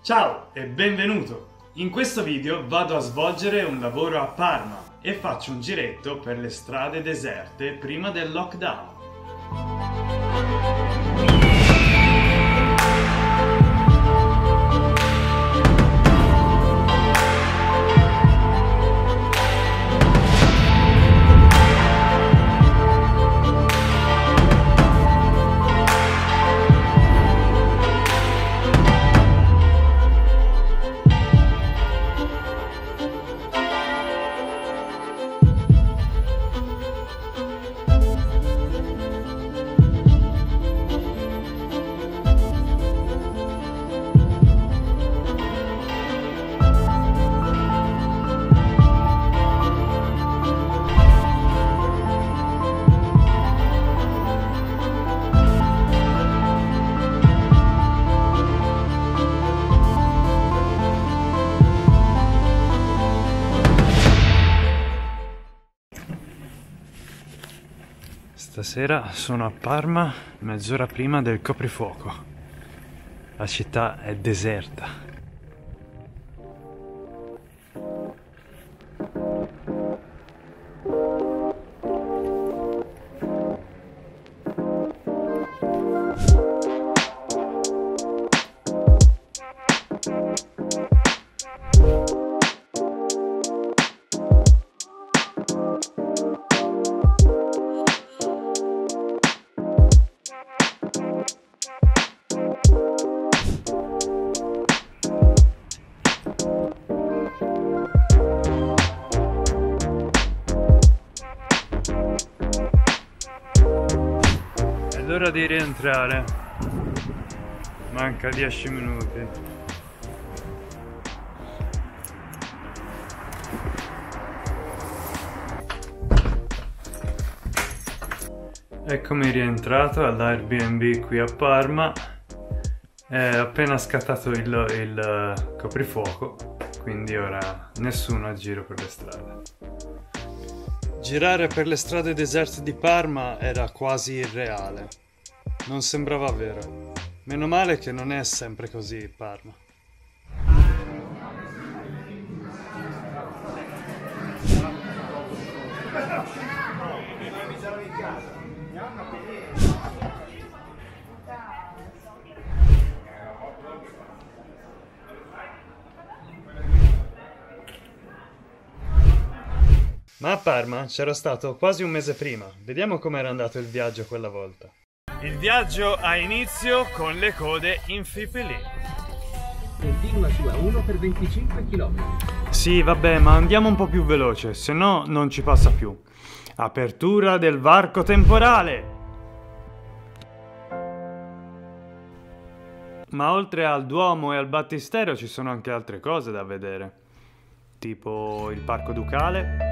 Ciao e benvenuto! In questo video vado a svolgere un lavoro a Parma e faccio un giretto per le strade deserte prima del lockdown. Stasera sono a Parma mezz'ora prima del coprifuoco. La città è deserta. L'ora di rientrare. Manca 10 minuti. Eccomi rientrato all'Airbnb qui a Parma. È appena scattato il, il coprifuoco quindi ora nessuno a giro per le strade. Girare per le strade deserte di Parma era quasi irreale. Non sembrava vero. Meno male che non è sempre così Parma. Ma a Parma c'ero stato quasi un mese prima. Vediamo com'era andato il viaggio quella volta. Il viaggio ha inizio con le code in Fipili. Continua su A1 per 25 km. Sì, vabbè, ma andiamo un po' più veloce, se no non ci passa più. Apertura del varco temporale. Ma oltre al Duomo e al Battistero ci sono anche altre cose da vedere. Tipo il Parco Ducale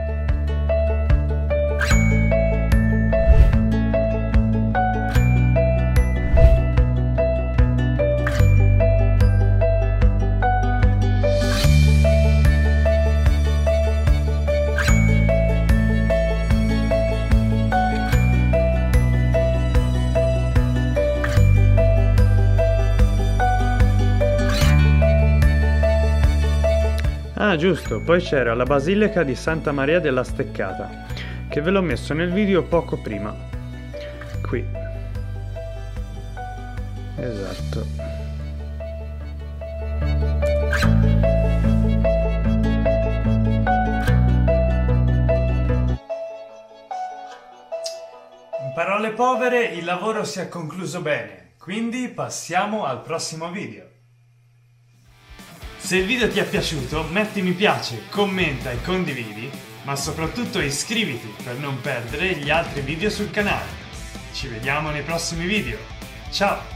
Ah giusto, poi c'era la Basilica di Santa Maria della Steccata, che ve l'ho messo nel video poco prima. Qui. Esatto. In parole povere, il lavoro si è concluso bene, quindi passiamo al prossimo video. Se il video ti è piaciuto metti mi piace, commenta e condividi, ma soprattutto iscriviti per non perdere gli altri video sul canale. Ci vediamo nei prossimi video. Ciao!